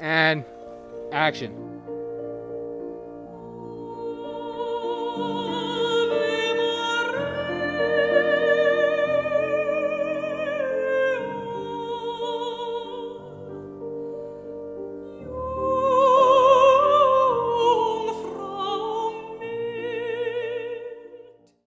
and action.